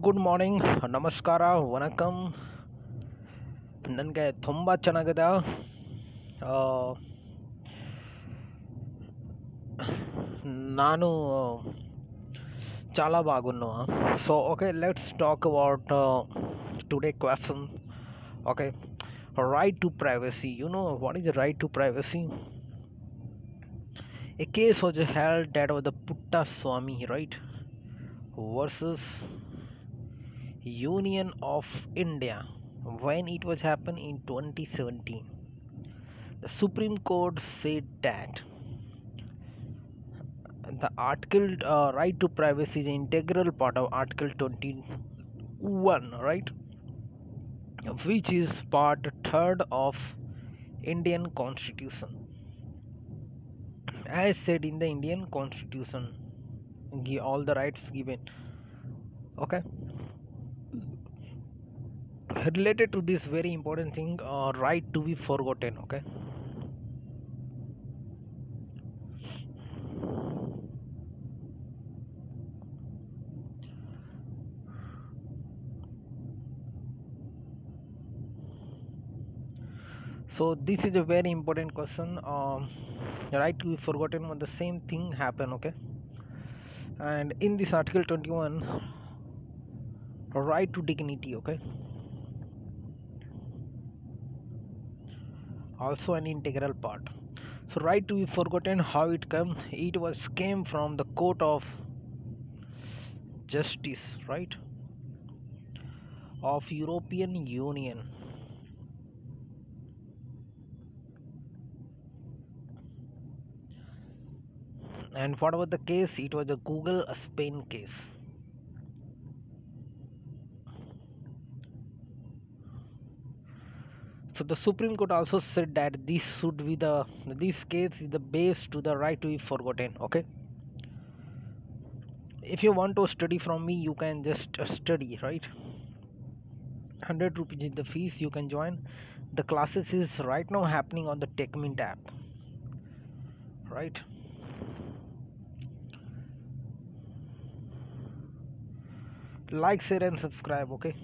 Good morning ನಮಸ್ಕಾರ ವಣಕಂ ನನಗೆ ತುಂಬ ಚೆನ್ನಾಗಿದೆ ಆ, ನಾನು చాలా బాగున్నా so okay let's talk about today question okay right to privacy you know what is the right to privacy a case was held that was the Putta Swami, right, versus Union of India when it was happened in 2017. The Supreme Court said that the article uh, right to privacy is an integral part of Article 21, right, which is part third of Indian Constitution as said in the Indian Constitution, all the rights given. Okay. Related to this very important thing, uh, right to be forgotten. Okay. So this is a very important question. Um, right to be forgotten when the same thing happen. Okay. And in this article 21, right to dignity. Okay. Also an integral part. So right to be forgotten. How it came It was came from the court of justice. Right. Of European Union. and what was the case it was a google spain case so the supreme court also said that this should be the this case is the base to the right to be forgotten okay? If you want to study from me you can just uh, study right? 100 rupees is the fees you can join. The classes is right now happening on the techmint app right? Like share and subscribe okay